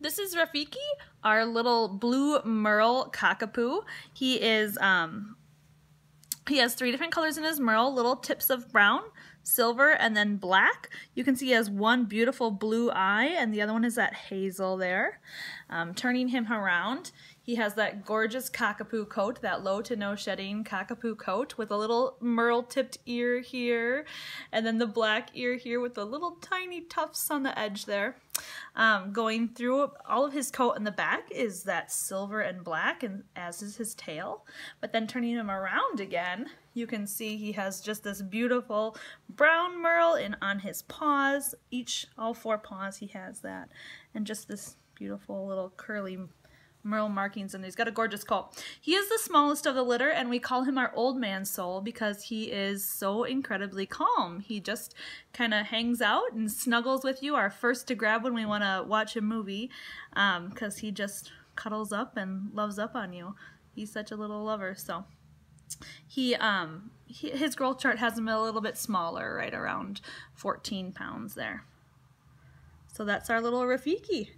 This is Rafiki, our little blue merle cockapoo. He is, um, he has three different colors in his merle, little tips of brown, silver, and then black. You can see he has one beautiful blue eye, and the other one is that hazel there. Um, turning him around, he has that gorgeous cockapoo coat, that low to no shedding cockapoo coat with a little merle tipped ear here, and then the black ear here with the little tiny tufts on the edge there. Um, going through all of his coat in the back is that silver and black, and as is his tail. But then turning him around again, you can see he has just this beautiful brown merle in on his paws. Each, all four paws, he has that, and just this beautiful little curly merle markings and he's got a gorgeous coat. He is the smallest of the litter and we call him our old man soul because he is so incredibly calm. He just kind of hangs out and snuggles with you, our first to grab when we want to watch a movie because um, he just cuddles up and loves up on you. He's such a little lover, so he um he, his growth chart has him a little bit smaller, right around 14 pounds there. So that's our little Rafiki.